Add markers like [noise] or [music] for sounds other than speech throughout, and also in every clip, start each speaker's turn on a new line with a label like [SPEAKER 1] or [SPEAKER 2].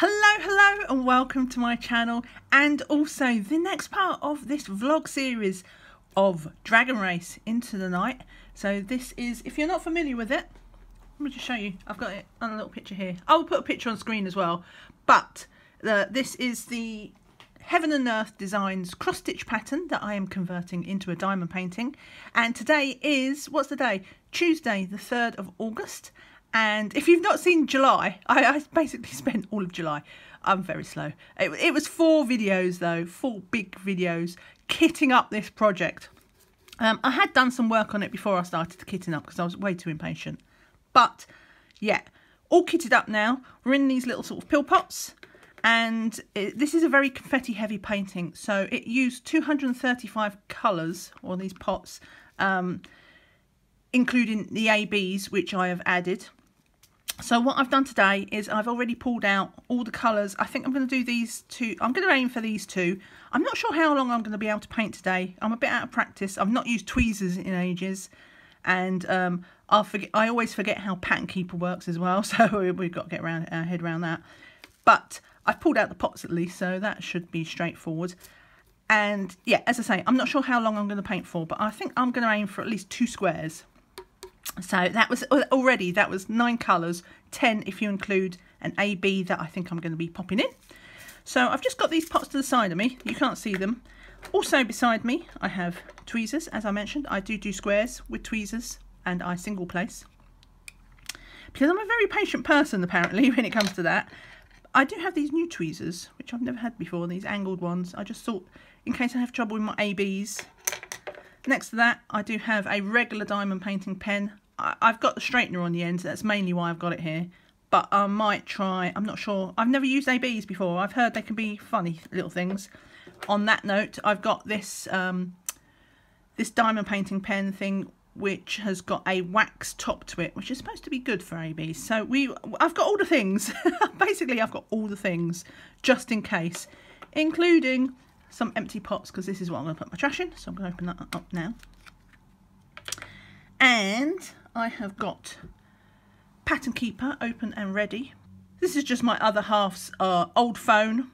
[SPEAKER 1] Hello, hello, and welcome to my channel, and also the next part of this vlog series of Dragon Race Into the Night. So this is, if you're not familiar with it, let me just show you. I've got it on a little picture here. I'll put a picture on screen as well. But uh, this is the Heaven and Earth Designs cross stitch pattern that I am converting into a diamond painting. And today is, what's the day? Tuesday, the 3rd of August. And if you've not seen July, [laughs] I, I basically spent all of July. I'm very slow. It, it was four videos though, four big videos kitting up this project. Um, I had done some work on it before I started kitting up because I was way too impatient. But yeah, all kitted up now. We're in these little sort of pill pots. And it, this is a very confetti heavy painting. So it used 235 colours, on these pots, um, including the ABs, which I have added. So what I've done today is I've already pulled out all the colours. I think I'm going to do these two. I'm going to aim for these two. I'm not sure how long I'm going to be able to paint today. I'm a bit out of practice. I've not used tweezers in ages. And um, I'll forget, I always forget how Pattern Keeper works as well. [laughs] So we've got to get around, our head around that. But I've pulled out the pots at least. So that should be straightforward. And yeah, as I say, I'm not sure how long I'm going to paint for. But I think I'm going to aim for at least two squares. So that was already, that was nine colours, 10 if you include an AB that I think I'm going to be popping in. So I've just got these pots to the side of me. You can't see them. Also beside me, I have tweezers. As I mentioned, I do do squares with tweezers and I single place. Because I'm a very patient person, apparently, [laughs] when it comes to that. I do have these new tweezers, which I've never had before, these angled ones. I just thought, in case I have trouble with my ABs. Next to that, I do have a regular diamond painting pen. I've got the straightener on the end, so that's mainly why I've got it here. But I might try, I'm not sure. I've never used ABs before. I've heard they can be funny little things. On that note, I've got this um, this diamond painting pen thing which has got a wax top to it, which is supposed to be good for ABs. So we, I've got all the things. [laughs] Basically, I've got all the things just in case, including some empty pots because this is what I'm going to put my trash in. So I'm going to open that up now. And I have got Pattern Keeper open and ready. This is just my other half's uh, old phone.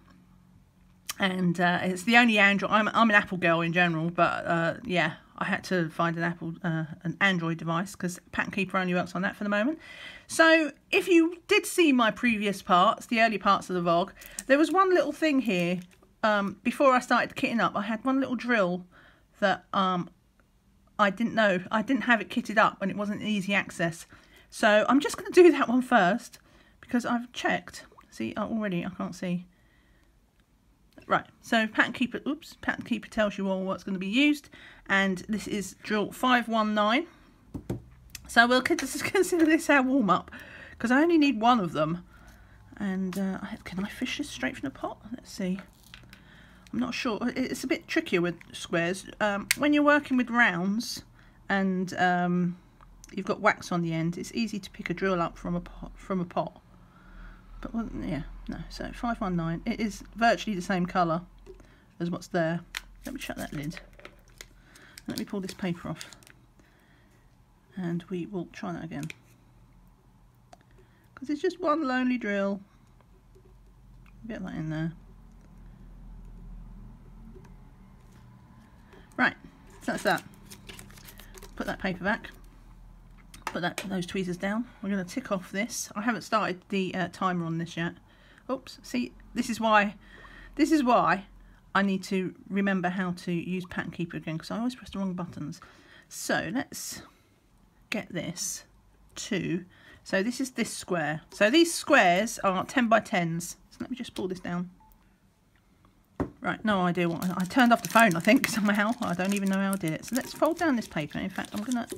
[SPEAKER 1] And uh, it's the only Android. I'm, I'm an Apple girl in general, but uh, yeah, I had to find an Apple, uh, an Android device because Pattern Keeper only works on that for the moment. So if you did see my previous parts, the early parts of the vlog, there was one little thing here. Um, before I started kitting up, I had one little drill that um, I didn't know. I didn't have it kitted up and it wasn't easy access. So I'm just going to do [laughs] that one first because I've checked. See, oh, already I can't see. Right, so Pattern Keeper, oops, Pattern Keeper tells you all what's going to be used. And this is drill 519. So we'll [laughs] consider this our warm-up because I only need one of them. And uh, can I fish this straight from the pot? Let's see. I'm not sure. It's a bit trickier with squares. Um, when you're working with rounds and um, you've got wax on the end, it's easy to pick a drill up from a pot. From a pot. But well, yeah, no. So 519. It is virtually the same colour as what's there. Let me shut that lid. Let me pull this paper off. And we will try that again. Because it's just one lonely drill. Get that in there. Right, so that's that. Put that paper back. Put that those tweezers down. We're going to tick off this. I haven't started the uh, timer on this yet. Oops, see, this is why, this is why I need to remember how to use Pattern Keeper again because I always press the wrong buttons. So let's get this to, so this is this square. So these squares are 10 by 10s. So let me just pull this down. Right, no idea what, I, turned off the phone I think somehow, I don't even know how I did it. So let's fold down this paper, in fact I'm going to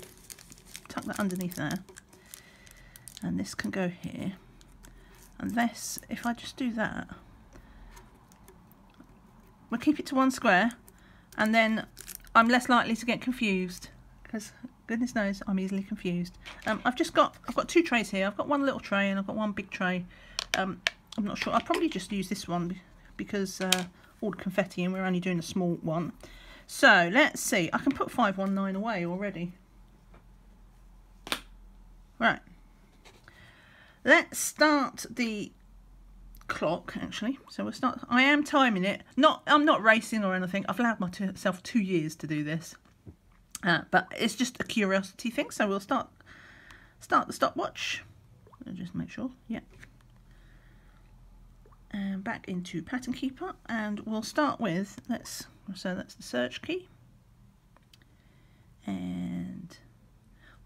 [SPEAKER 1] tuck that underneath there. And this can go here. And this, if I just do that, we'll keep it to one square and then I'm less likely to get confused because goodness knows I'm easily confused. Um, I've just got, I've got two trays here. I've got one little tray and I've got one big tray. Um, I'm not sure, I'll probably just use this one because uh, confetti and we're only doing a small one. So let's see, I can put 519 away already. Right. Let's start the clock actually. So we'll start. I am timing it. Not. I'm not racing or anything. I've allowed myself two years to do this, uh, but it's just a curiosity thing. So we'll start start the stopwatch. I'll just make sure. Yeah. And back into pattern keeper, and we'll start with let's. So that's the search key, and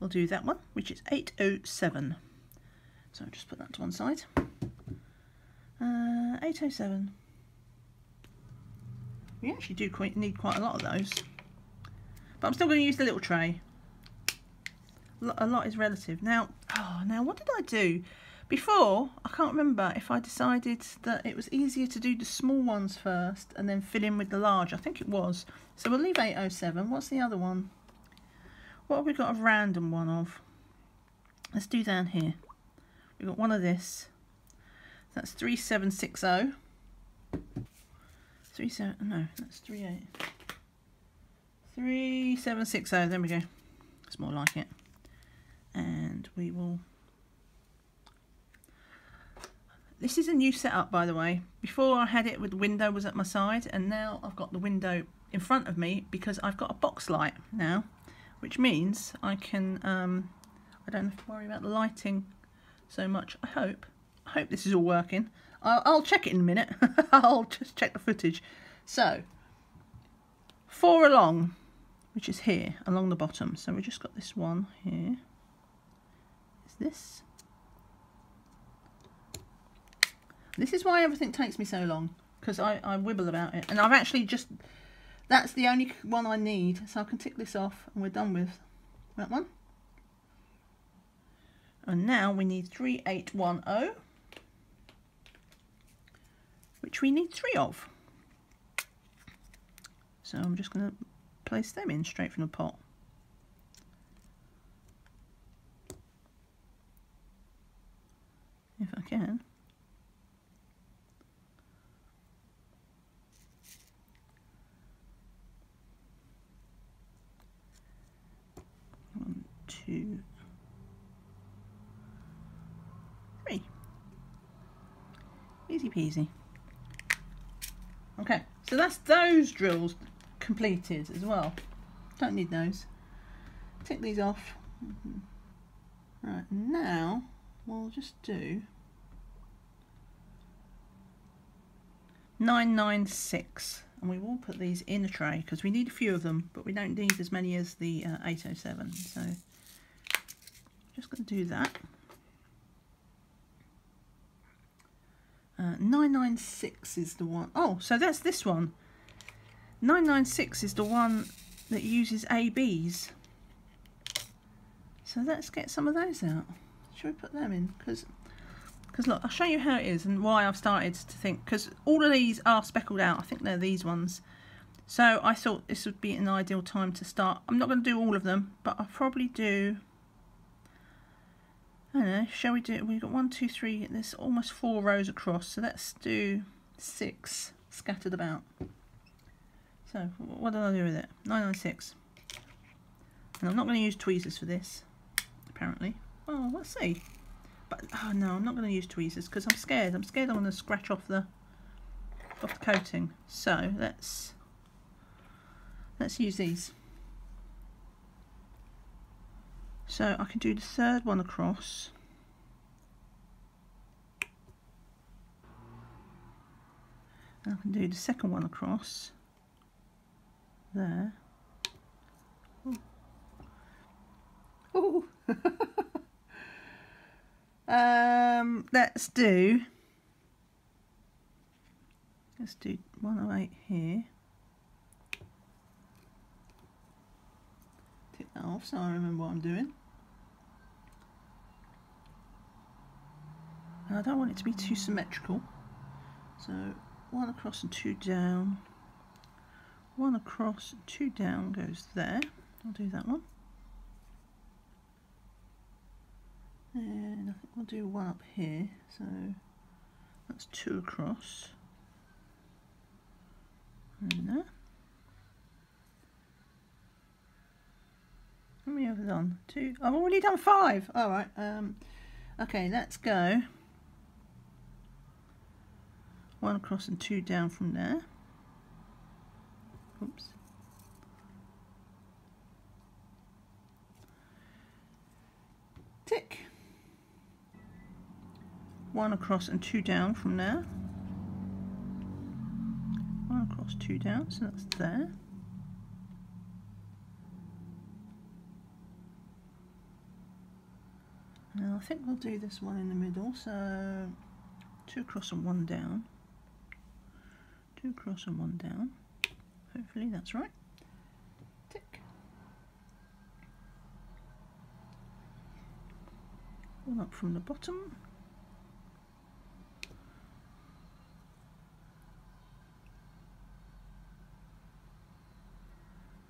[SPEAKER 1] we'll do that one, which is 807. So I'll just put that to one side. Uh, 807. We actually do quite need quite a lot of those. But I'm still going to use the little tray. A lot is relative. Now, oh, now what did I do? Before, I can't remember if I decided that it was easier to do the small ones first and then fill in with the large. I think it was. So we'll leave 807. What's the other one? What have we got a random one of? Let's do down here. We've got one of this. That's 3760. 37, no, that's 38. 3760, there we go. It's more like it. And we will... This is a new setup, by the way. Before I had it with the window was at my side, and now I've got the window in front of me because I've got a box light now, which means I can, um, I don't have to worry about the lighting so much, I hope. I hope this is all working. I'll, I'll check it in a minute. [laughs] I'll just check the footage. So, four along, which is here, along the bottom. So we just got this one here. Is this? This is why everything takes me so long, because I, I wibble about it. And I've actually just, that's the only one I need. So I can tick this off and we're done with that one. And now we need 3810 which we need three of. So I'm just going to place them in straight from the pot. If I can. One, two, three. Easy peasy. Okay, so that's those drills completed as well. Don't need those. Take these off. Right, now we'll just do 996 and we will put these in a tray because we need a few of them but we don't need as many as the uh, 807 so just going to do that Uh, 996 is the one. Oh, so that's this one. 996 is the one that uses ABs. So let's get some of those out. Should we put them in? Because because look, I'll show you how it is and why I've started to think. Because all of these are speckled out. I think they're these ones. So I thought this would be an ideal time to start. I'm not going to do all of them, but I'll probably do I know, shall we do, we've got one, two, three, there's almost four rows across, so let's do six scattered about. So, what did I do with it? 996. And I'm not going to use tweezers for this, apparently. Oh, let's see. But, oh no, I'm not going to use tweezers because I'm scared. I'm scared I'm going to scratch off the, off the coating. So, let's, let's use these. So I can do the third one across. And I can do the second one across there. Ooh. [laughs] um, let's do let's do 108 here. Take that off so I remember what I'm doing. And I don't want it to be too symmetrical. So one across and two down. One across two down goes there. I'll do that one. And I think we'll do one up here. So that's two across. And there. How many have I done? Two. I've already done five. All right. Um, okay, let's go one across and two down from there. Oops. Tick. One across and two down from there. One across, two down, so that's there. Now I think we'll do this one in the middle, so two across and one down. Two across and one down. Hopefully that's right. Tick. One up from the bottom.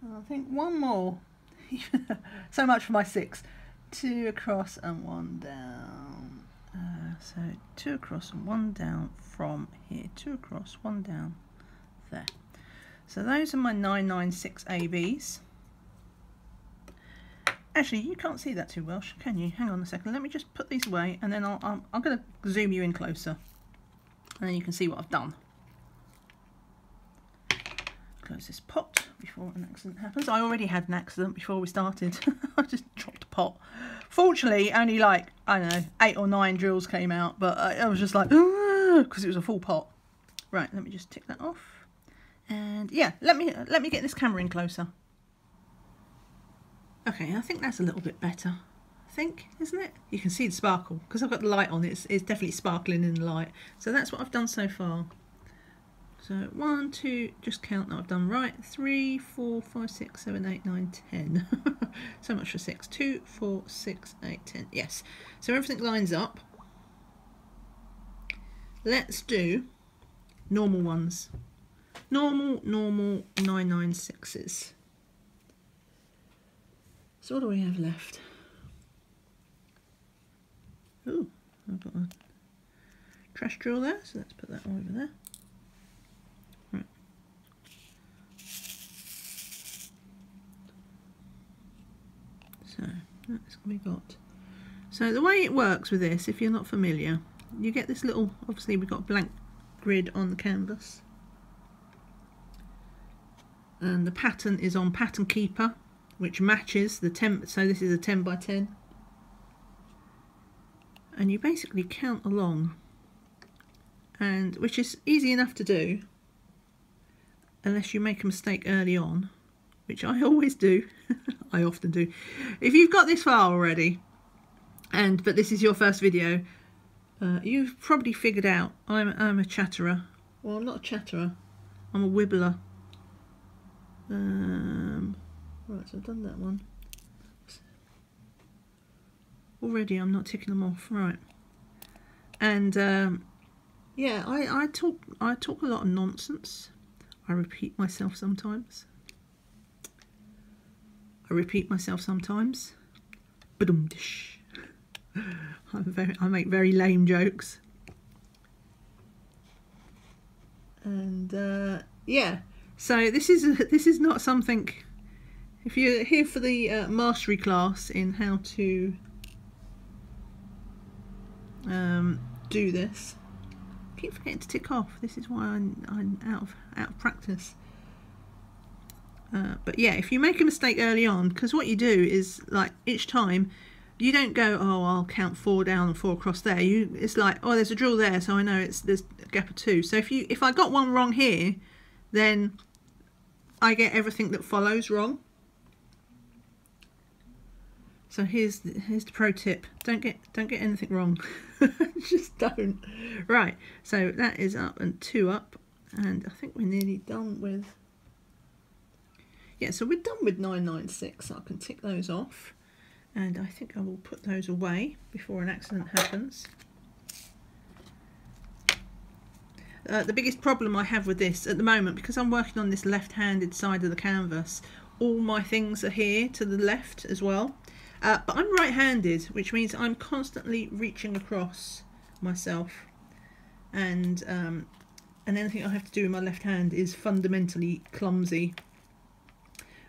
[SPEAKER 1] I think one more. [laughs] so much for my six. Two across and one down. So two across and one down from here. Two across, one down there. So those are my 996 ABs. Actually, you can't see that too well, can you? Hang on a second. Let me just put these away and then I'll, um, I'm, I'm going to zoom you in closer. And then you can see what I've done. Close this pot before an accident happens. I already had an accident before we started. [laughs] I just dropped a pot. Fortunately, only like, I don't know, eight or nine drills came out, but I, I was just like, because it was a full pot. Right, let me just tick that off. And yeah, let me let me get this camera in closer. Okay, I think that's a little bit better. I think, isn't it? You can see the sparkle because I've got the light on. It's, it's definitely sparkling in the light. So that's what I've done so far. So one, two, just count that I've done right. Three, four, five, six, seven, eight, nine, ten. [laughs] so much for six. Two, four, six, eight, ten. Yes. So everything lines up. Let's do normal ones. Normal, normal, 996s. So what do we have left? Oh, I've got a trash drill there, so let's put that over there. So that's what we got. So the way it works with this, if you're not familiar, you get this little, obviously we've got a blank grid on the canvas. And the pattern is on Pattern Keeper, which matches the 10, so this is a 10 by 10. And you basically count along, and which is easy enough to do, unless you make a mistake early on which I always do. [laughs] I often do. If you've got this far already, and but this is your first video, uh, you've probably figured out I'm, I'm a chatterer. Well, I'm not a chatterer. I'm a wibbler. Um, right, so I've done that one. Already I'm not ticking them off. Right. And um, yeah, I, I talk I talk a lot of nonsense. I repeat myself sometimes. I repeat myself sometimes. [laughs] I'm very, I make very lame jokes. And uh, yeah, so this is [laughs] this is not something. If you're here for the uh, mastery class in how to um, do this, I keep forgetting to tick off. This is why I'm, I'm out of out of practice. Uh, but yeah, if you make a mistake early on, because what you do is like each time you don't go, oh, I'll count four down and four across there. You, it's like, oh, there's a drill there, so I know it's there's a gap of two. So if you if I got one wrong here, then I get everything that follows wrong. So here's the, here's the pro tip: don't get don't get anything wrong. [laughs] Just don't. Right. So that is up and two up, and I think we're nearly done with yeah, so we're done with 996. So I can tick those off. And I think I will put those away before an accident happens. Uh, the biggest problem I have with this at the moment, because I'm working on this left-handed side of the canvas, all my things are here to the left as well. Uh, but I'm right-handed, which means I'm constantly reaching across myself. And, um, and anything I have to do with my left hand is fundamentally clumsy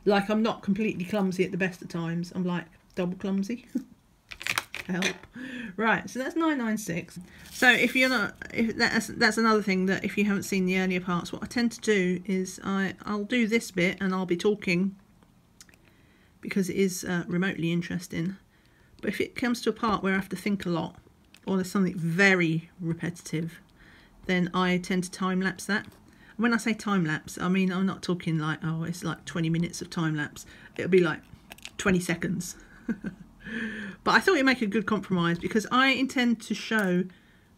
[SPEAKER 1] like I'm not completely clumsy at the best of times. I'm like double clumsy. [laughs] help. Right, so that's 996. So if you're not, if that's that's another thing that if you haven't seen the earlier parts, what I tend to do is I I'll do this bit and I'll be talking because it is uh, remotely interesting. But if it comes to a part where I have to think a lot or there's something very repetitive, then I tend to time lapse that. When I say time lapse, I mean I'm not talking like oh it's like 20 minutes of time lapse. It'll be like 20 seconds. [laughs] but I thought it'd make a good compromise because I intend to show.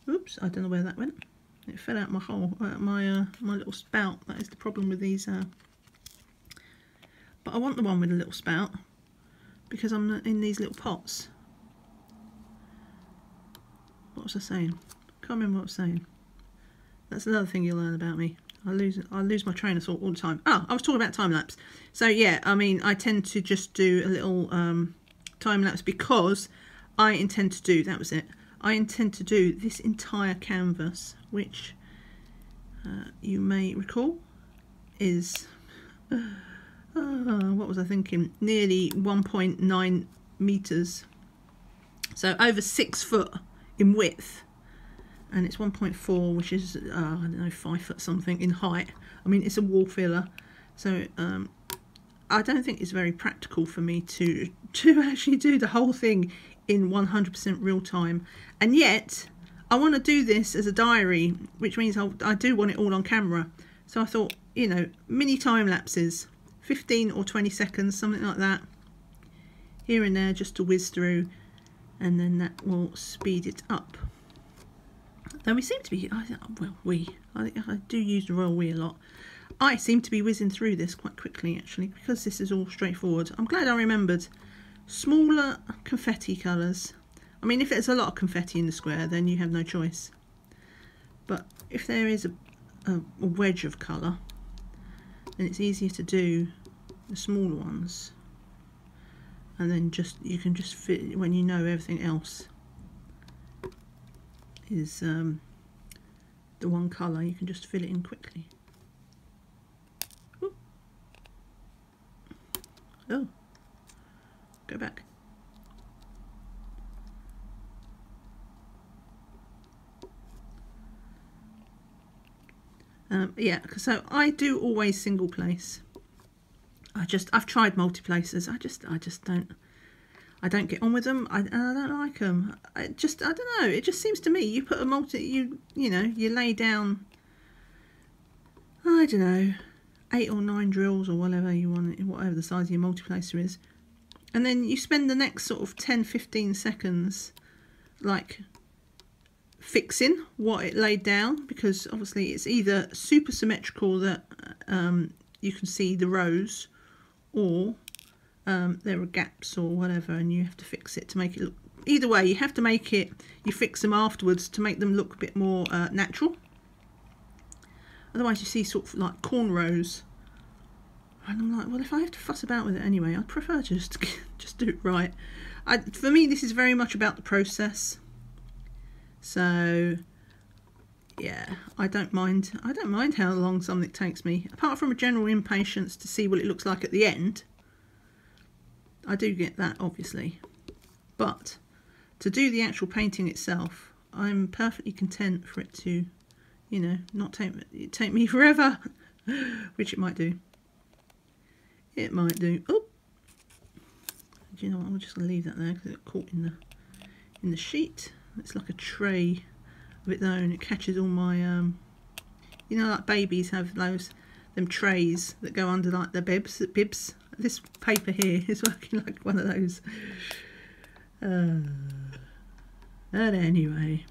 [SPEAKER 1] Oops, I don't know where that went. It fell out my hole, uh, my uh, my little spout. That is the problem with these. Uh... But I want the one with a little spout because I'm in these little pots. What was I saying? Can't remember what I was saying. That's another thing you'll learn about me. I lose I lose my train of thought all the time. Oh, I was talking about time lapse. So yeah, I mean, I tend to just do a little um, time lapse because I intend to do. That was it. I intend to do this entire canvas, which uh, you may recall is [sighs] uh, what was I thinking? Nearly 1.9 meters. So over six foot in width and it's 1.4 which is uh, I don't know five foot something in height. I mean it's a wall filler. So um, I don't think it's very practical for me to [laughs] to actually do the whole thing in 100% real time. And yet I want to do this as a diary which means I'll, I do want it all on camera. So I thought you know mini time lapses 15 or 20 seconds something like that here and there just to whiz through and then that will speed it up Though we seem to be, I, well, we, I, I do use the royal we a lot. I seem to be whizzing through this quite quickly actually because this is all straightforward. I'm glad I remembered smaller confetti colours. I mean if there's a lot of confetti in the square then you have no choice. But if there is a, a, a wedge of colour then it's easier to do the smaller ones and then just you can just fit when you know everything else is um, the one colour, you can just fill it in quickly. Ooh. Oh, go back. Um, yeah, so I do always single place. I just I've tried multi places. I just I just don't I don't get on with them. I, and I don't like them. I just, I don't know. It just seems to me you put a multi, you, you know, you lay down, I don't know, eight or nine drills or whatever you want, whatever the size of your multiplacer is. And then you spend the next sort of 10, 15 seconds like fixing what it laid down because obviously it's either super symmetrical that um, you can see the rows or um, there are gaps or whatever and you have to fix it to make it look either way you have to make it you fix them afterwards to make them look a bit more uh, natural. Otherwise you see sort of like cornrows. And I'm like well if I have to fuss about with it anyway I'd prefer to just [laughs] just do it right. I, for me this is very much about the process. So yeah I don't mind I don't mind how long something takes me apart from a general impatience to see what it looks like at the end I do get that obviously. But to do the actual painting itself I'm perfectly content for it to you know not take take me [laughs] forever which it might do. It might do. Oh! Do you know what? I'm just gonna leave that there because it caught in the in the sheet. It's like a tray of its own. It catches all my um you know like babies have those them trays that go under like the bibs bibs this paper here [laughs] is working like one of those. Uh, but anyway.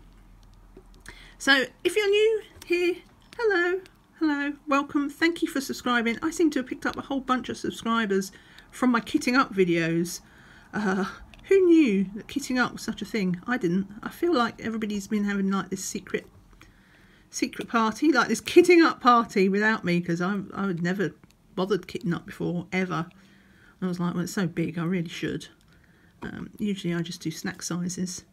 [SPEAKER 1] So if you're new here, hello, hello, welcome. Thank you for subscribing. I seem to have picked up a whole bunch of subscribers from my kitting up videos. Uh, who knew that kitting up was such a thing? I didn't. I feel like everybody's been having like this secret secret party, like this kitting up party without me because I, I would never bothered kitting up before, ever. I was like, well, it's so big, I really should. Um, usually I just do snack sizes.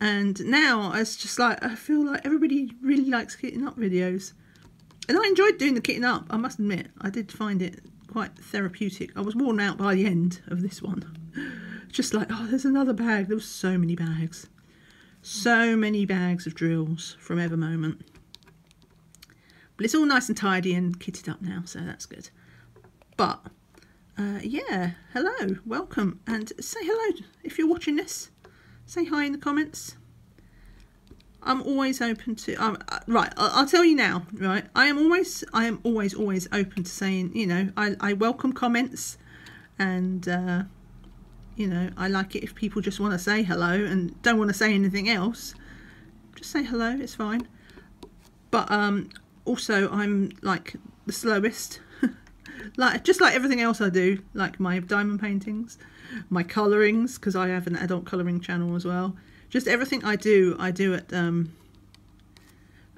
[SPEAKER 1] And now it's just like, I feel like everybody really likes kitting up videos. And I enjoyed doing the kitting up, I must admit. I did find it quite therapeutic. I was worn out by the end of this one. [laughs] just like, oh, there's another bag. There was so many bags. So many bags of drills from Ever Moment. But it's all nice and tidy and kitted up now, so that's good. But, uh, yeah, hello, welcome. And say hello if you're watching this. Say hi in the comments. I'm always open to um, right I'll, I'll, tell you now right I am always I am always always open to saying you know I, I welcome comments and uh, you know I like it if people just want to say hello and don't want to say anything else just say hello it's fine but um also I'm like the slowest [laughs] like just like everything else I do like my diamond paintings my colorings because I have an adult coloring channel as well just everything I do, I do at um,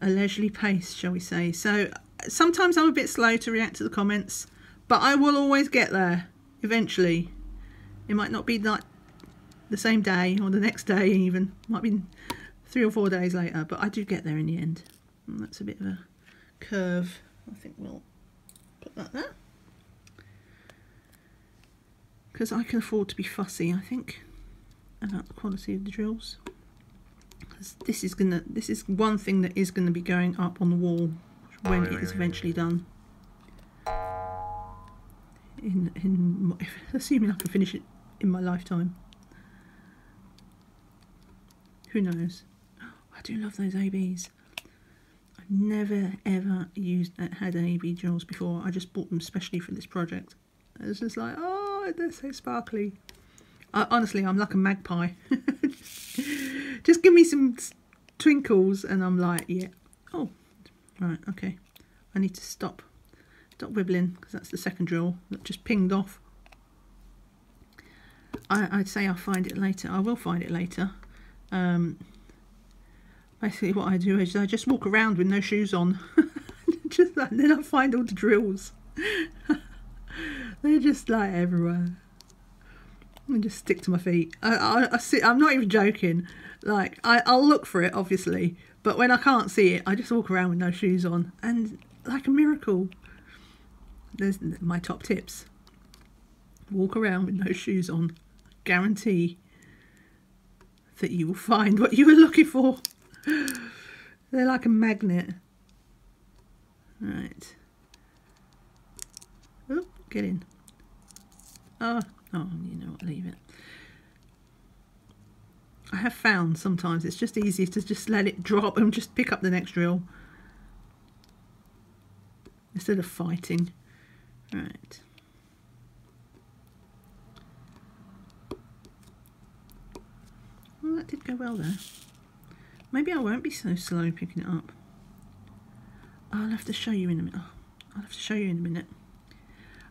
[SPEAKER 1] a leisurely pace, shall we say. So sometimes I'm a bit slow to react to the comments, but I will always get there eventually. It might not be like the same day or the next day even. Might be three or four days later, but I do get there in the end. And that's a bit of a curve. I think we'll put that there. Because I can afford to be fussy, I think about the quality of the drills. Because this is gonna. This is one thing that is going to be going up on the wall when it is eventually done. In in assuming I can finish it in my lifetime. Who knows? [gasps] I do love those ABs. Never ever used had AB drills before. I just bought them specially for this project. It's just like, oh, they're so sparkly. I, honestly, I'm like a magpie. [laughs] Just give me some twinkles and I'm like, yeah. Oh, right, okay. I need to stop. Stop wibbling because that's the second drill that just pinged off. I, would say I'll find it later. I will find it later. Um, basically what I do is I just walk around with no shoes on. [laughs] just and then I find all the drills. [laughs] They're just like everywhere and just stick to my feet. I, I, I see, I'm not even joking. Like, I, I'll look for it, obviously, but when I can't see it, I just walk around with no shoes on, and like a miracle. There's my top tips. Walk around with no shoes on. Guarantee that you will find what you were looking for. They're like a magnet. Right. Oh, get in. Oh, Oh, you know what, leave it. I have found sometimes it's just easier to just let it drop and just pick up the next drill instead of fighting. Right. Well, that did go well there. Maybe I won't be so slow picking it up. I'll have to show you in a minute. I'll have to show you in a minute.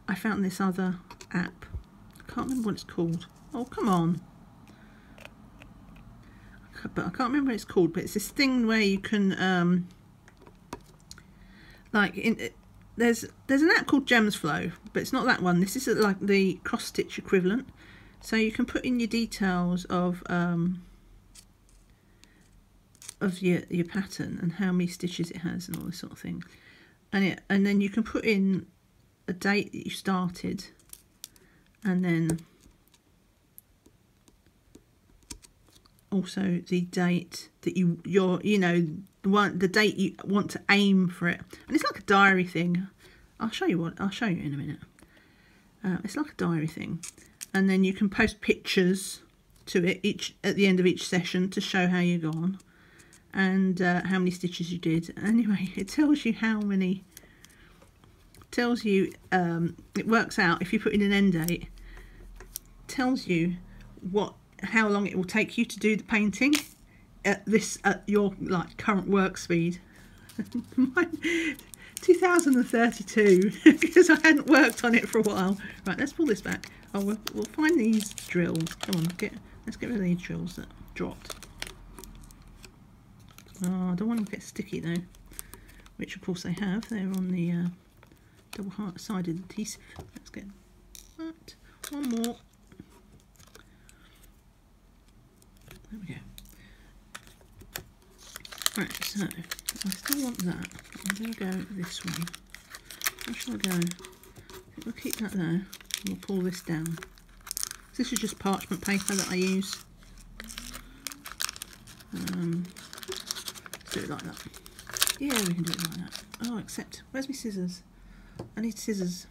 [SPEAKER 1] I found this other app I can't remember what it's called. Oh, come on. But I can't remember what it's called, but it's this thing where you can, um, like, in, there's there's an app called Gems Flow, but it's not that one. This is like the cross stitch equivalent. So you can put in your details of um, of your your pattern and how many stitches it has and all this sort of thing, and it and then you can put in a date that you started and then also the date that you you're you know the one the date you want to aim for it. And it's like a diary thing. I'll show you what I'll show you in a minute. Uh, it's like a diary thing. And then you can post pictures to it each at the end of each session to show how you've gone and uh, how many stitches you did. [laughs] Anyway it tells you how many tells you um, it works out if you put in an end date tells you what how long it will take you to do the painting at this at your like current work speed. [laughs] 2032 because [laughs] I hadn't worked on it for a while. Right let's pull this back. Oh we'll, we'll find these drills. Come on get let's get rid of these drills that dropped oh I don't want to get sticky though which of course they have they're on the uh, double sided adhesive let's get that one more There we go. Right, so I still want that. I'm going to go this way. Where shall I go? we'll keep that there. We'll pull this down. This is just parchment paper that I use. Um, do it like that. Yeah, we can do it like that. Oh, except, where's my scissors? I need scissors.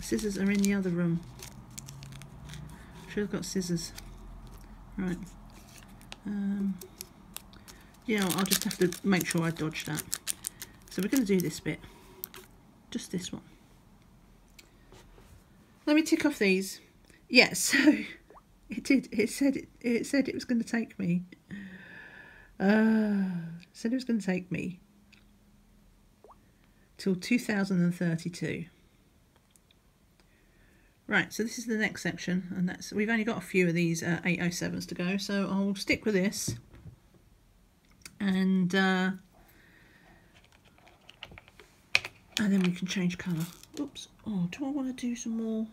[SPEAKER 1] Scissors are in the other room. Should have got scissors. Right. Um, yeah, I'll just have to make sure I dodge that. So we're going to do this bit. Just this one. Let me tick off these. Yeah, [laughs] so it did. It said it. It said it was going to take me. Uh, said it was going to take me till 2032. Right, so this is the next section, and that's we've only got a few of these uh, 807s to go, so I'll stick with this. And uh, and then we can change colour. Oops. Oh, do I want to do some more?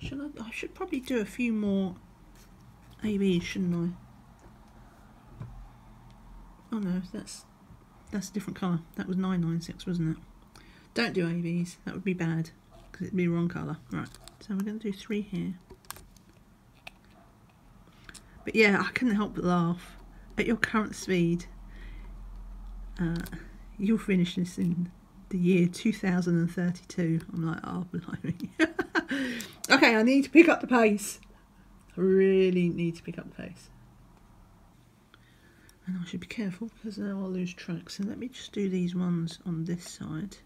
[SPEAKER 1] Should I? I should probably do a few more ABs, shouldn't I? Oh no, that's that's a different colour. That was 996, wasn't it? Don't do ABs. That would be bad because it'd be wrong colour. Right. So we're going to do three here. But yeah, I couldn't help but laugh at your current speed. Uh, you'll finish this in the year 2032. I'm like, oh, [laughs] blimey. [laughs] okay, I need to pick up the pace. I really need to pick up the pace. And I should be careful because now I'll lose track. So let me just do these ones on this side.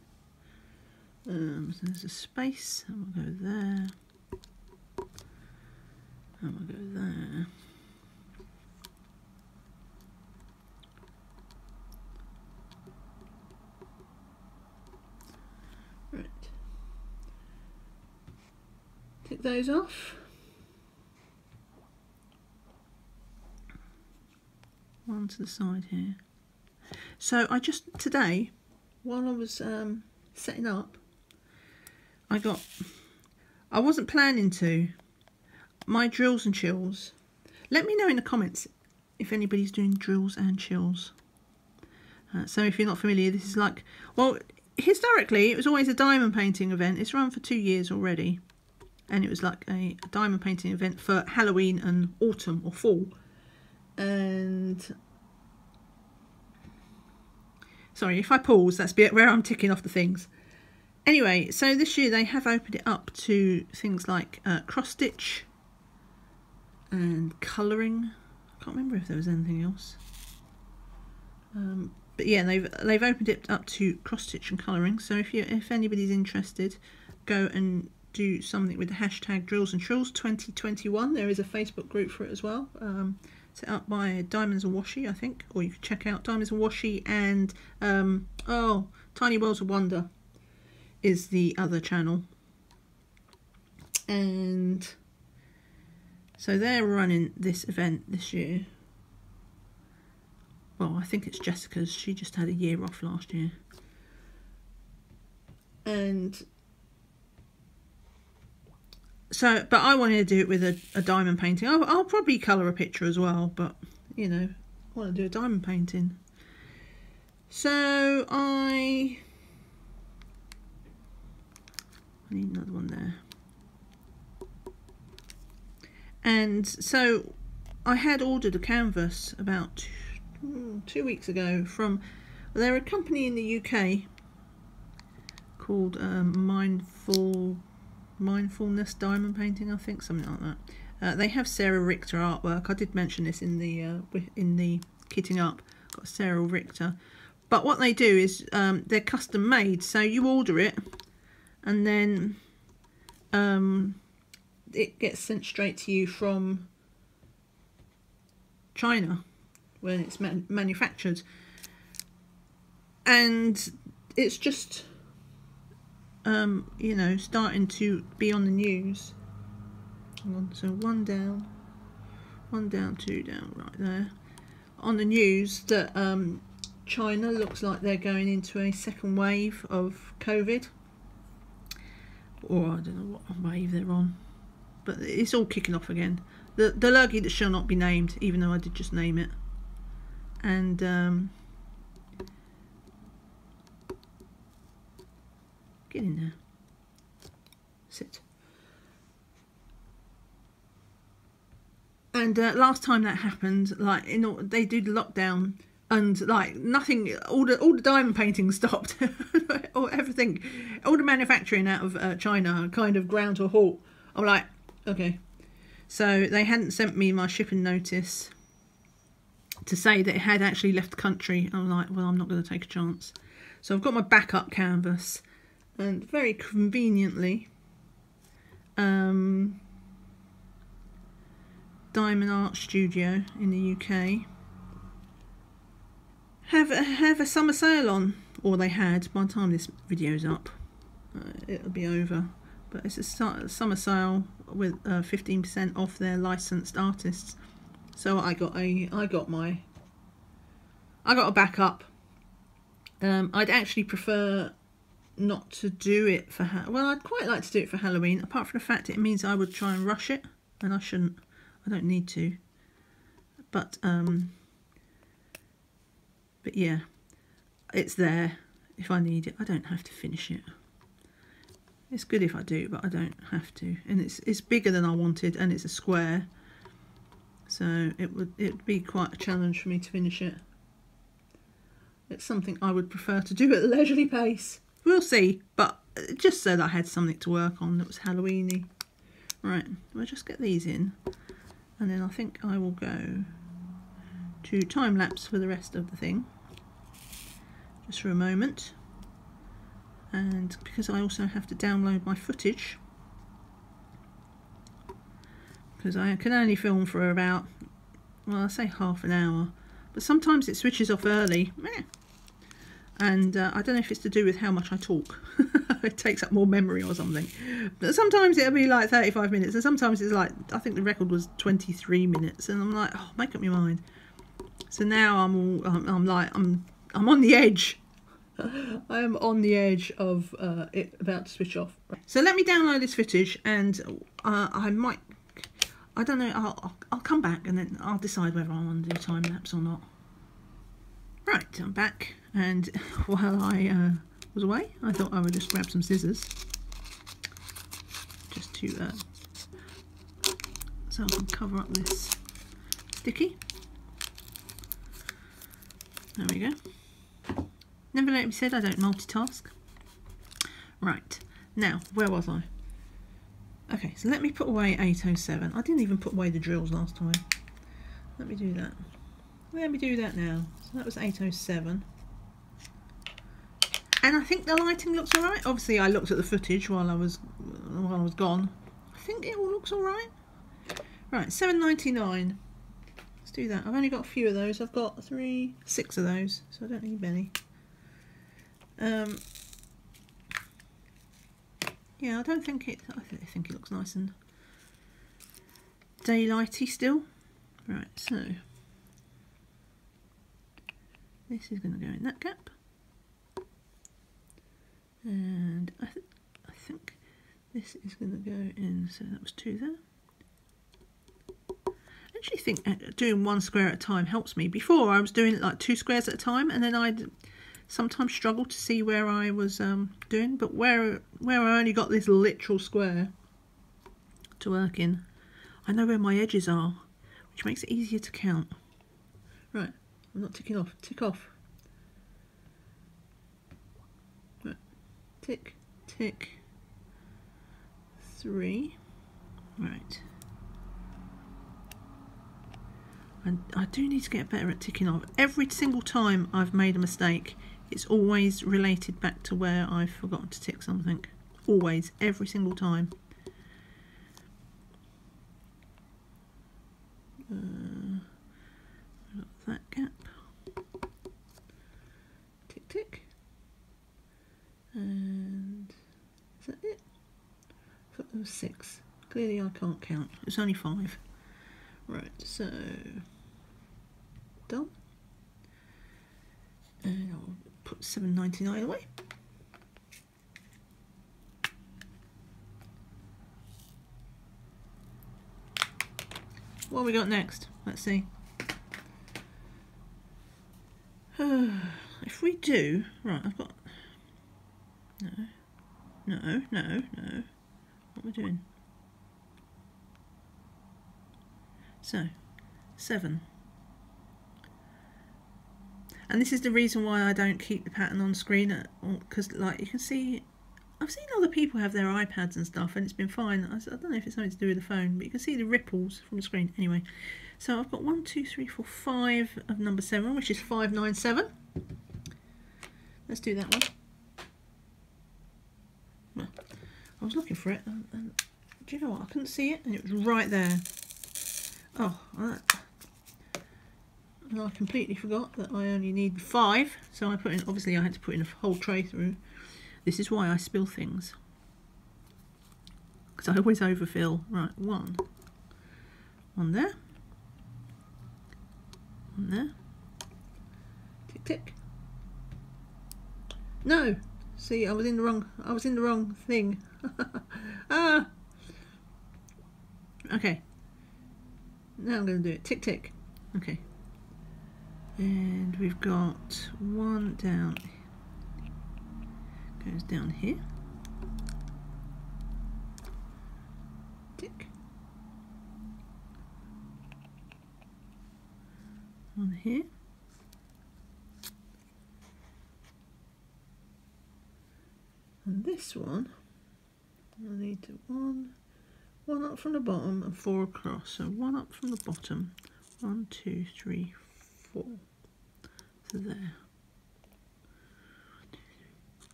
[SPEAKER 1] Um, so there's a space, and we'll go there. And we'll go there. Those off. One to the side here. So I just, today, while I was um, setting up, I got, I wasn't planning to, my drills and chills. Let me know in the comments if anybody's doing drills and chills. Uh, so if you're not familiar, this is like, well, historically, it was always a diamond painting event. It's run for two years already and it was like a, diamond painting event for Halloween and autumn or fall. And sorry if I pause, that's where I'm ticking off the things. Anyway, so this year they have opened it up to things like uh, cross stitch and colouring. I can't remember if there was anything else. Um, but yeah, they've they've opened it up to cross stitch and colouring. So if you if anybody's interested, go and do something with the hashtag drills and chills 2021 there is a facebook group for it as well um, set up by diamonds and washi i think or you can check out diamonds and washi and um, oh tiny worlds of wonder is the other channel. And so they're running this event this year. Well i think it's jessica's. She just had a year off last year. And so, but I wanted to do it with a, a diamond painting. I'll, I'll probably colour a picture as well, but, you know, I want to do a diamond painting. So, I... I need another one there. And so, I had ordered a canvas about two, hmm, weeks ago from... They're a company in the UK called um, Mindful mindfulness diamond painting, I think, something like that. Uh, they have Sarah Richter artwork. I did mention this in the uh, in the kitting up. Got Sarah Richter, but what they do is um, they're custom made. So you order it, and then um, it gets sent straight to you from China when it's man manufactured, and it's just um, you know, starting to be on the news. On, so one down, one down, two down, right there. On the news that um, China looks like they're going into a second wave of COVID. Or I don't know what wave they're on. But it's all kicking off again. The, the lurgy that shall not be named, even though I did just name it. And um, Get in there. Sit. And uh, last time that happened, like in all, they did lockdown and like nothing, all the all the diamond painting [laughs] stopped, or everything, all the manufacturing out of uh, China kind of ground to a halt. I'm like, okay. So they hadn't sent me my shipping notice to say that it had actually left the country. I'm like, well, I'm not going to take a chance. So I've got my backup canvas, and very conveniently, um, Diamond Art Studio in the UK have a, have a summer sale on, or they had by the time this video's up. Uh, it'll be over, but it's a summer sale with uh, fifteen percent off their licensed artists. So I got a I got my I got a backup. Um, I'd actually prefer not to do it for well I'd quite like to do it for Halloween. Apart from the fact it means I would try and rush it and I shouldn't. I don't need to. But um but yeah it's there. If I need it I don't have to finish it. It's good if I do but I don't have to. And it's it's bigger than I wanted and it's a square. So it would it'd be quite a challenge for me to finish it. It's something I would prefer to do at a [laughs] leisurely pace we'll see but uh, just so that I had something to work on that was Halloweeny. Right we'll just get these in and then I think I will go to time lapse for the rest of the thing just for a moment. And because I also have to download my footage because I can only film for about well I say half an hour but sometimes it switches off early and uh, I don't know if it's to do with how much I talk. [laughs] It takes up more memory or something. But sometimes it'll be like 35 minutes and sometimes it's like I think the record was 23 minutes and I'm like oh make up your mind. So now I'm all I'm, I'm like I'm I'm on the edge. [laughs] I am on the edge of uh, it about to switch off. So let me download this footage and uh, I might I don't know I'll, I'll come back and then I'll decide whether I want to do time lapse or not. Right I'm back and [laughs] while I uh, was away I thought I would just grab some scissors. Just to uh, so I can cover up this sticky. There we go. Never let me said I don't multitask. Right now where was I? Okay so let me put away 807 I didn't even put away the drills last time. Let me do that. Let me do that now. So that was 807 and I think the lighting looks alright. Obviously I looked at the footage while I was while I was gone. I think it all looks alright. Right, seven ninety nine. Let's do that. I've only got a few of those. I've got three, six of those, so I don't need many. Um, yeah, I don't think it. I think it looks nice and daylighty still. Right, so this is going to go in that gap and I, th I think this is going to go in, so that was two there. I actually think uh, doing one square at a time helps me. Before I was doing it like two squares at a time and then I'd sometimes struggle to see where I was um, doing, but where, where I only got this literal square to work in, I know where my edges are, which makes it easier to count. Right, I'm not ticking off, tick off. Tick, tick, three. Right. And I do need to get better at ticking off. Every single time I've made a mistake, it's always related back to where I've forgotten to tick something. Always, every single time. Uh, that gap. Tick, tick. And is that it? I thought there was six. Clearly I can't count. It's only five. Right, so done. And I'll put seven ninety nine away. What we got next? Let's see. [sighs] if we do, right, I've got no. no, no, no. What am I doing? So, seven. And this is the reason why I don't keep the pattern on screen, because like you can see, I've seen other people have their iPads and stuff, and it's been fine. I, I don't know if it's something to do with the phone, but you can see the ripples from the screen. Anyway, so I've got one, two, three, four, five of number seven, which is five nine seven. Let's do that one. Well, I was looking for it, and, and do you know what? I couldn't see it, and it was right there. Oh, that. I completely forgot that I only need five, so I put in, obviously I had to put in a whole tray through. This is why I spill things. Because I always overfill. Right, one. One there. One there. Tick, tick. No! See, I was in the wrong, I was in the wrong thing. Ah! Okay. Now I'm going to do it. Tick, tick. Okay. And we've got one down. Goes down here. Tick. One here. And this one, To one one up from the bottom and four across. So one up from the bottom, one, two, three, four. So there.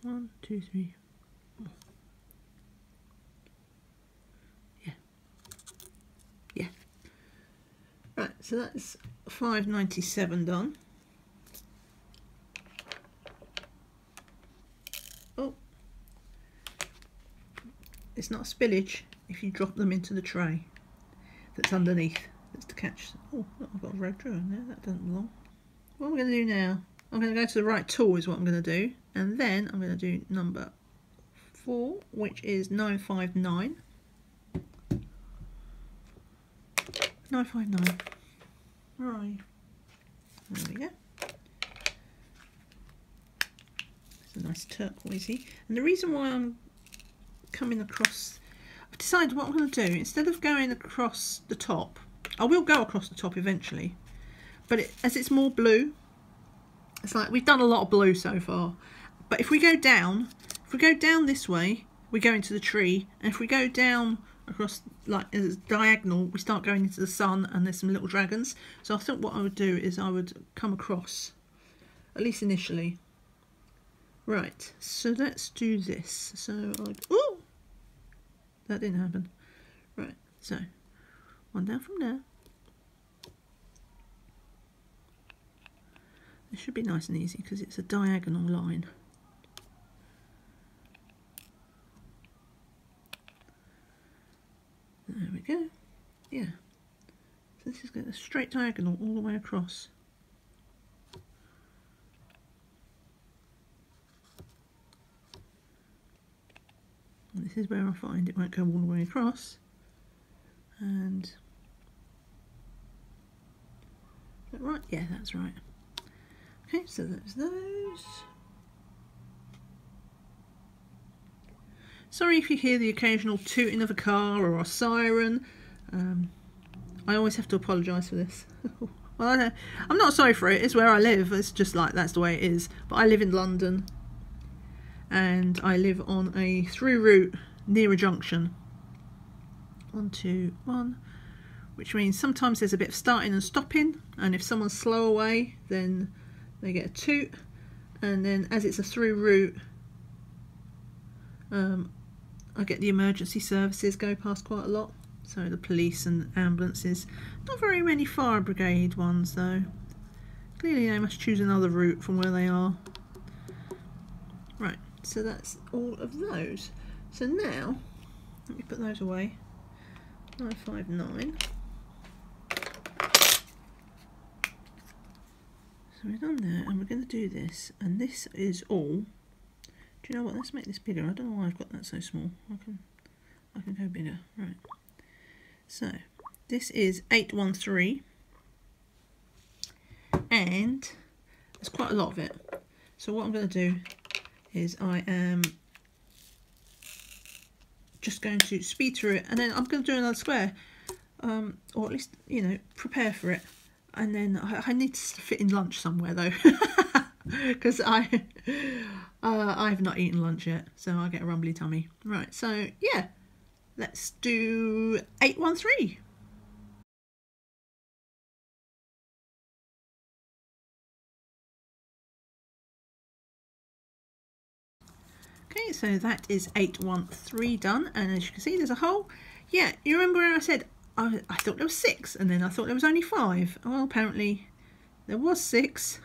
[SPEAKER 1] One, two, three, four. Yeah. Yeah. Right, so that's 597 done. Oh. It's not spillage if you drop them into the tray that's underneath. That's to catch. Oh, I've got a red drawer in there. That doesn't belong. What am I going to do now? I'm going to go to the right tool is what I'm going to do. And then I'm going to do number 4, which is 959. 959. Where are you? There we go. It's a nice turquoisey. And the reason why I'm coming across I've decided what I'm going to do. Instead of going across the top, I will go across the top eventually, but it, as it's more blue, it's like we've done a lot of blue so far. But if we go down, if we go down this way, we go into the tree, and if we go down across like as diagonal, we start going into the sun, and there's some little dragons. So I think what I would do is I would come across, at least initially. Right, so let's do this. So, oh, that didn't happen. Right, so one down from there. This should be nice and easy because it's a diagonal line. There we go. Yeah. So this is going a straight diagonal all the way across. Is where I find it won't go all the way across. And right? Yeah, that's right. Okay, so there's those. Sorry if you hear the occasional tooting of a car or a siren. Um, I always have to apologise for this. [laughs] well, I am not sorry for it. It's where I live. It's just like that's the way it is. But I live in London, and I live on a through route near a junction. One, two, one. Which means sometimes there's a bit of starting and stopping, and if someone's slow away, then they get a toot. And then as it's a through route um, I get the emergency services go past quite a lot. So the police and ambulances. Not very many fire brigade ones though. Clearly they must choose another route from where they are. Right so that's all of those so now let me put those away 959 So we're done there and we're going to do this and this is all. Do you know what? Let's make this bigger. I don't know why I've got that so small. I can, I can go bigger. Right. So this is 813 and there's quite a lot of it. So what I'm going to do is I am just going to speed through it and then I'm going to do another square um, or at least you know prepare for it. And then I, I need to fit in lunch somewhere though [laughs] because I uh, I've not eaten lunch yet so I get a rumbly tummy. Right so yeah let's do 813 so that is 813 done, and as you can see, there's a hole. Yeah, you remember where I said I, I thought there was six, and then I thought there was only five. Well, apparently there was six.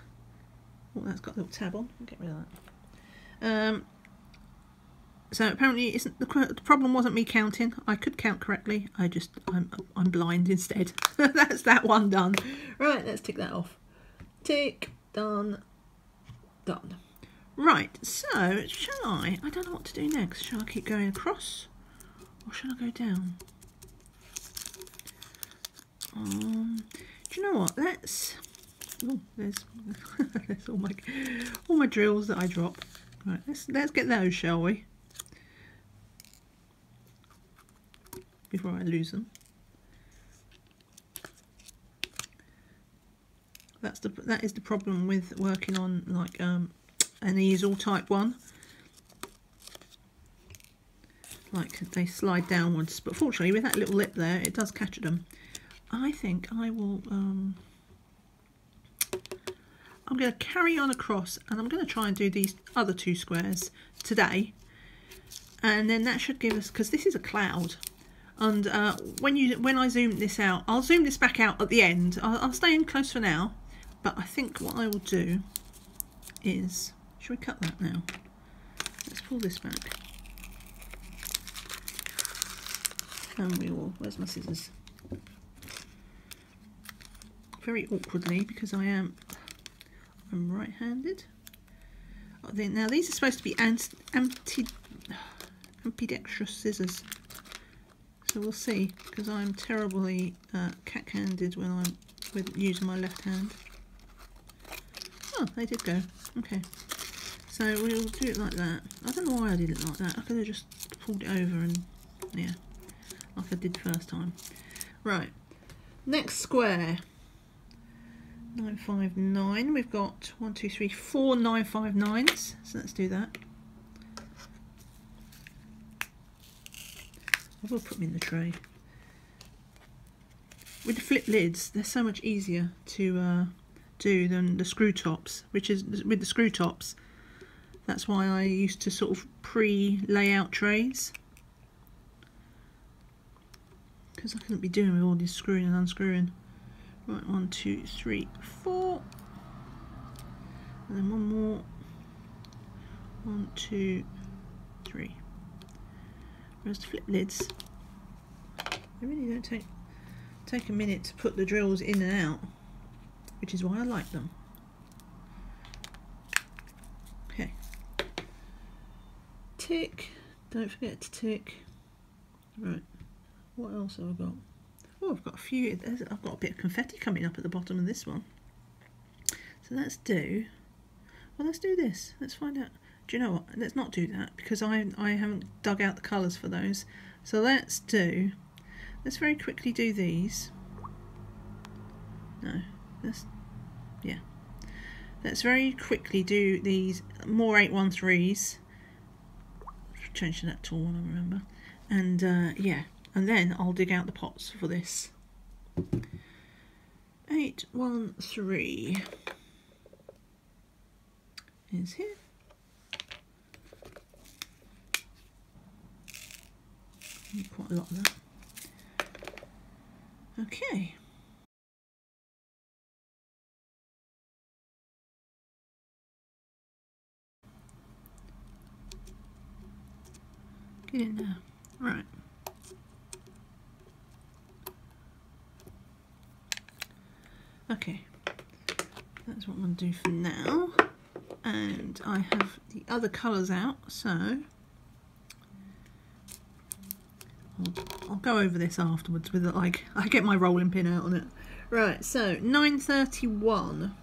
[SPEAKER 1] Oh, that's got a little tab on. I'll get rid of that. Um, so apparently, isn't the, the problem wasn't me counting. I could count correctly. I just I'm I'm blind instead. [laughs] that's that one done. Right, let's tick that off. Tick done. Done. Right, so shall I? I don't know what to do next. Shall I keep going across or shall I go down? Um, do you know what? Let's. Oh, there's, [laughs] there's all my all my drills that I drop. Right, let's let's get those, shall we? Before I lose them. That's the that is the problem with working on like um an easel type one. Like they slide downwards but fortunately with that little lip there it does catch them. I think I will um, I'm going to carry on across and I'm going to try and do these other two squares today. And then that should give us because this is a cloud. And uh, when you when I zoom this out I'll zoom this back out at the end. I'll, I'll stay in close for now. But I think what I will do is should we cut that now? Let's pull this back. And we will, where's my scissors? Very awkwardly because I am, I'm right-handed. Now these are supposed to be anti, ambidextrous scissors. So we'll see because I'm terribly uh, cat-handed when I'm with using my left hand. Oh, they did go. Okay. So we'll do it like that. I don't know why I did it like that. I could have just pulled it over and, yeah, like I did the first time. Right, next square. 959. We've got one, two, three, four 959s. So let's do that. I will put them in the tray. With the flip lids, they're so much easier to uh, do than the screw tops, which is with the screw tops that's why I used to sort of pre-lay out trays. Because I couldn't be doing with all this screwing and unscrewing. Right, one, two, three, four. And then one more. One, two, three. Whereas the flip lids, they really don't take take a minute to put the drills in and out, which is why I like them. Tick. Don't forget to tick. Right. What else have I got? Oh, I've got a few. I've got a bit of confetti coming up at the bottom of this one. So let's do. Well, let's do this. Let's find out. Do you know what? Let's not do that because I I haven't dug out the colours for those. So let's do. Let's very quickly do these. No. Let's. Yeah. Let's very quickly do these more 813s changing that tool one, I remember. And uh, yeah, and then I'll dig out the pots for this. 813 is here. Quite a lot of that. Okay. Get in there. Right. Okay. That's what I'm going to do for now. And I have the other colours out, so I'll, I'll, go over this afterwards with it, like I get my rolling pin out on it. Right, so 931.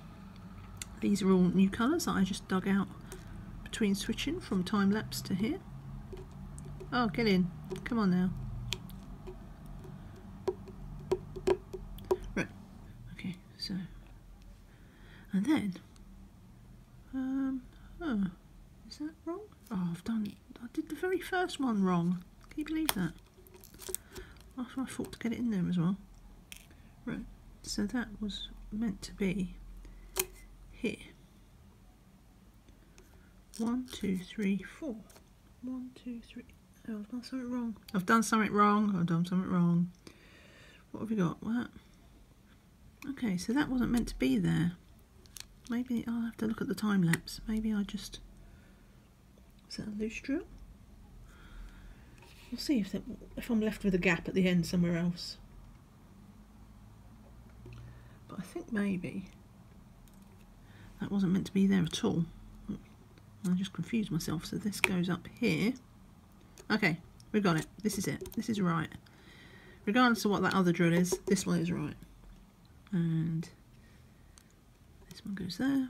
[SPEAKER 1] These are all new colours that I just dug out between switching from time lapse to here. Oh, get in. Come on now. Right. Okay, so. And then. Um. Oh. Is that wrong? Oh, I've done. I did the very first one wrong. Can you believe that? After I thought to get it in there as well. Right. So that was meant to be here. One, two, three, four. One, two, three. Oh, I've done something wrong. I've done something wrong. I've done something wrong. What have we got? What? Okay, so that wasn't meant to be there. Maybe I'll have to look at the time lapse. Maybe I just... Is that a loose drill? We'll see if, that, if I'm left with a gap at the end somewhere else. But I think maybe that wasn't meant to be there at all. I just confused myself. So this goes up here. Okay, we've got it. This is it. This is right. Regardless of what that other drill is, this one is right. And this one goes there.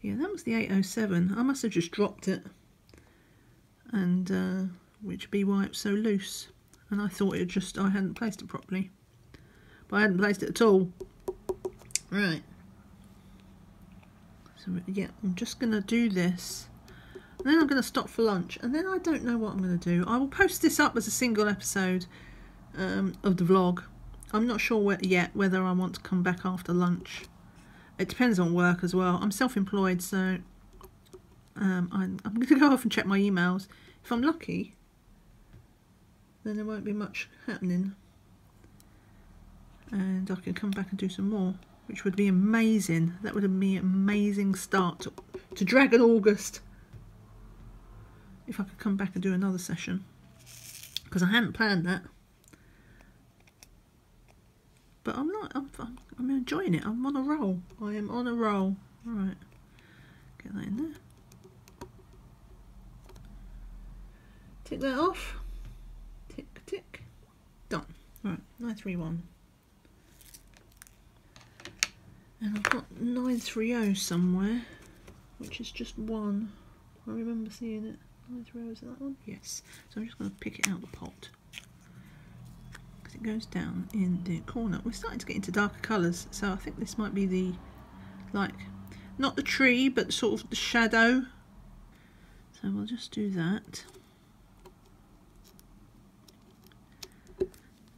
[SPEAKER 1] Yeah, that was the 807. I must have just dropped it. And, uh, which be why it's so loose. And I thought it just, I hadn't placed it properly. But I hadn't placed it at all. Right. So, yeah, I'm just going to do this. And then I'm going to stop for lunch. And then I don't know what I'm going to do. I will post this up as a single episode um, of the vlog. I'm not sure yet whether I want to come back after lunch it depends on work as well. I'm self-employed, so um, I'm, I'm going [laughs] to go off and check my emails. If I'm lucky, then there won't be much happening. And I can come back and do some more, which would be amazing. That would be an amazing start to, to Dragon August. If I could come back and do another session. Because I hadn't planned that. But I'm not, I'm, I'm enjoying it. I'm on a roll. I am on a roll. Alright. Get that in there. Tick that off. Tick, tick. Done. all right 931 And I've got 930 somewhere, which is just one. I remember seeing it. 930 is that one? Yes. So I'm just going to pick it out of the pot because it goes down in the corner. We're starting to get into darker colours, so I think this might be the, like, not the tree, but sort of the shadow. So we'll just do that.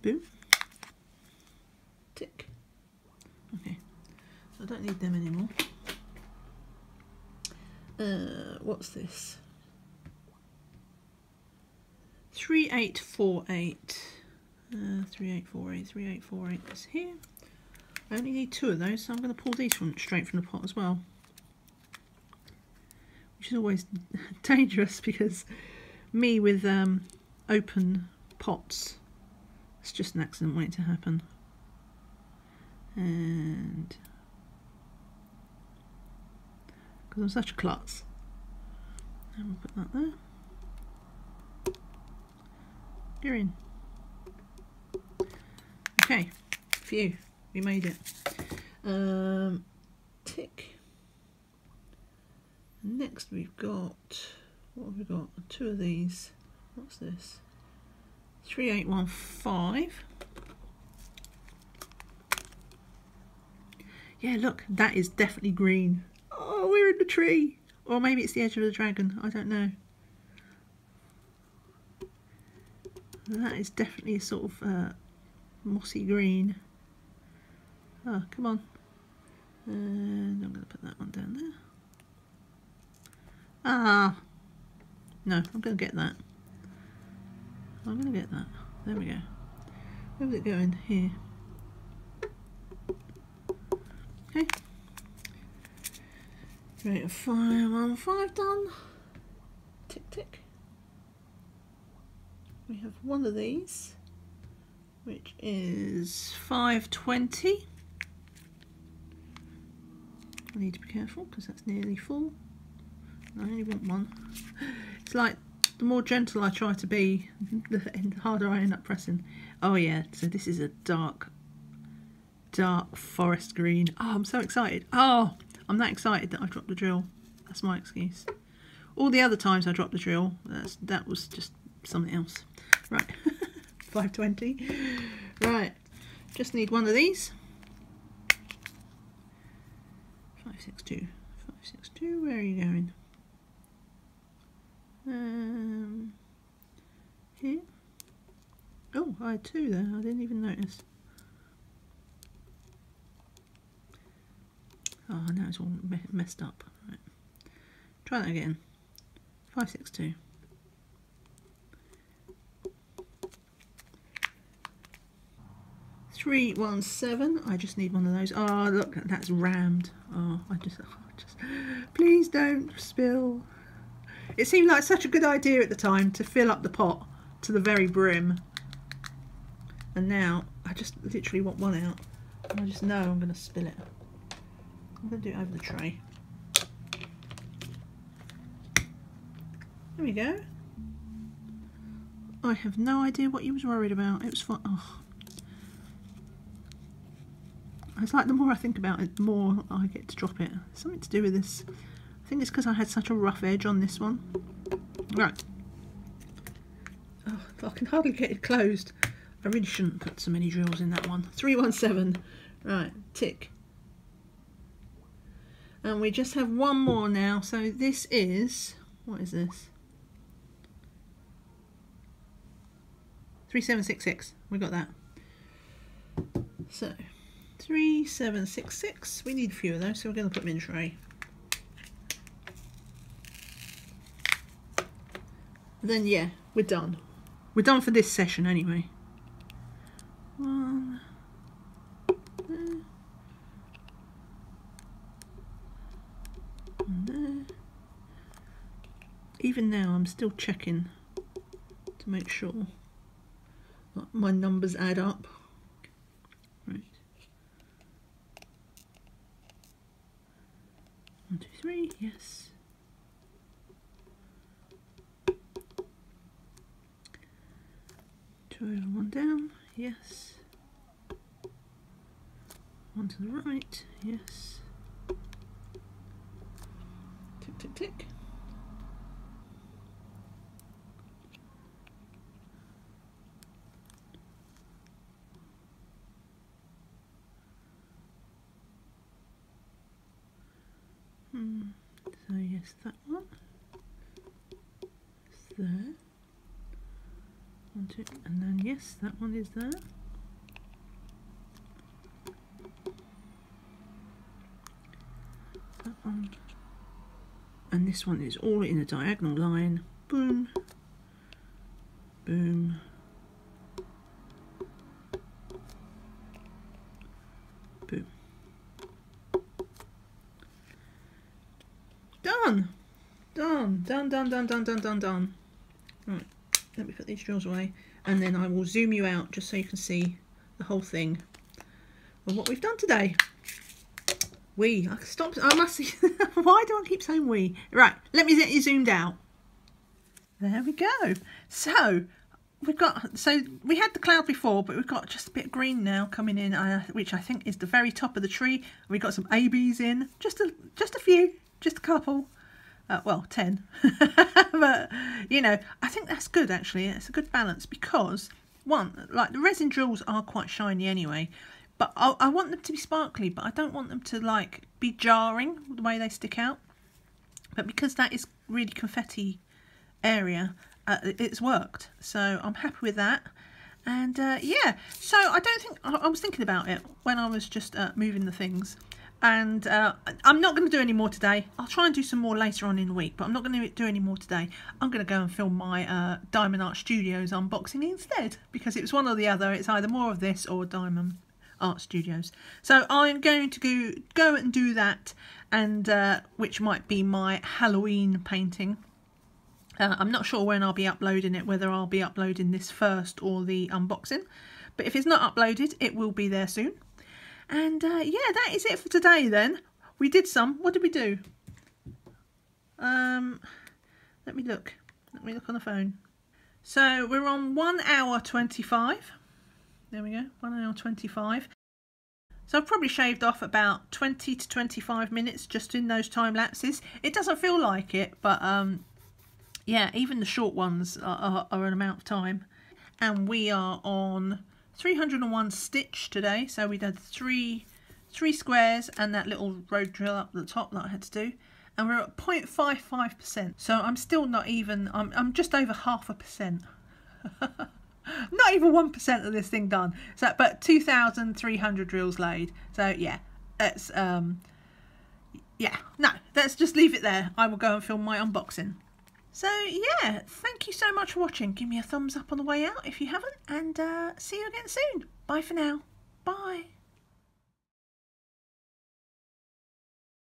[SPEAKER 1] Boom. Tick. Okay, so I don't need them anymore. Uh, what's this? 3848. Uh, 3848, 3848 is here. I only need two of those, so I'm going to pull these from straight from the pot as well. Which is always [laughs] dangerous because me with um, open pots, it's just an accident waiting to happen. And because I'm such a klutz. And we'll put that there. You're in. Okay, phew, we made it. Um, tick. Next we've got, what have we got? Two of these. What's this? 3815. Yeah, look, that is definitely green. Oh, we're in the tree. Or maybe it's the edge of the dragon. I don't know. That is definitely a sort of uh, mossy green. Oh, come on. And I'm going to put that one down there. Ah! No, I'm going to get that. I'm going to get that. There we go. Where's it going? Here. Okay. Rate of five on five done. Tick tick. We have one of these which is 520. I need to be careful because that's nearly full. I only want one. It's like the more gentle I try to be, [laughs] the harder I end up pressing. Oh yeah, so this is a dark, dark forest green. Oh, I'm so excited. Oh, I'm that excited that I dropped the drill. That's my excuse. All the other times I dropped the drill, that's, that was just something else. Right, [laughs] 520. Right, just need one of these. 562. 562, where are you going? Um, here. Oh, I had two there, I didn't even notice. Oh, now it's all me messed up. Right. Try that again. 562. Three one seven. I just need one of those. Oh, look, that's rammed. Oh, I just, oh, just, please don't spill. It seemed like such a good idea at the time to fill up the pot to the very brim. And now I just literally want one out. I just know I'm going to spill it. I'm going to do it over the tray. There we go. I have no idea what he was worried about. It was fun. Oh. It's like the more I think about it, the more I get to drop it. Something to do with this. I think it's because I had such a rough edge on this one. Right. Oh, I can hardly get it closed. I really shouldn't put so many drills in that one. [laughs] 317. Right, tick. And we just have one more now. So this is, what is this? 3766. We got that. So, 3766. We need a few of those, so we're going to put them in tray. Then, yeah, we're done. We're done for this session anyway. One. There. There. Even now, I'm still checking to make sure my numbers add up. Right. One, two, three, yes. Two one down, yes. One to the right, yes. Tick, tick, tick. Hmm. Yes, that one is there. One, two, and then yes, that one is there. That one. And this one is all in a diagonal line. Boom. Boom. Done. Done. Done, done, done, done, done. Right, let me put these drills away and then I will zoom you out just so you can see the whole thing and what we've done today. We. I stop. I must. [laughs] Why do I keep saying we? Right, let me get you zoomed out. There we go. So, we've got, so we had the cloud before, but we've got just a bit of green now coming in, uh, which I think is the very top of the tree. We've got some ABs in, just a, just a few, just a couple. Uh, well, 10. [laughs] but, you know, I think that's good actually. It's a good balance because, one, like the resin drills are quite shiny anyway, but I, I want them to be sparkly, but I don't want them to like be jarring the way they stick out. But because that is really confetti area, uh, it's worked. So I'm happy with that. And uh, yeah, so I don't think, I, I was thinking about it when I was just uh, moving the things and uh, I'm not going to do any more today. I'll try and do some more later on in the week, but I'm not going to do any more today. I'm going to go and film my uh, Diamond Art Studios unboxing instead because it was one or the other. It's either more of this or Diamond Art Studios. So I'm going to go, go and do that, and uh, which might be my Halloween painting. Uh, I'm not sure when I'll be uploading it, whether I'll be uploading this first or the unboxing. But if it's not uploaded, it will be there soon. And uh, yeah, that is it for today then. We did some. What did we do? Um, let me look. Let me look on the phone. So we're on 1 hour 25. There we go, 1 hour 25. So I've probably shaved off about 20 to 25 minutes just in those time lapses. It doesn't feel like it, but um, yeah, even the short ones are, are, are an amount of time. And we are on 301 stitch today. So we did three, three squares and that little road drill up the top that I had to do. And we're at 0.55%. So I'm still not even, I'm, I'm just over half a percent. [laughs] not even 1% of this thing done. So, but 2,300 drills laid. So yeah, that's, um, yeah, no, let's just leave it there. I will go and film my unboxing. So yeah, thank you so much for watching. Give me a thumbs up on the way out if you haven't, and uh, see you again soon. Bye for now. Bye.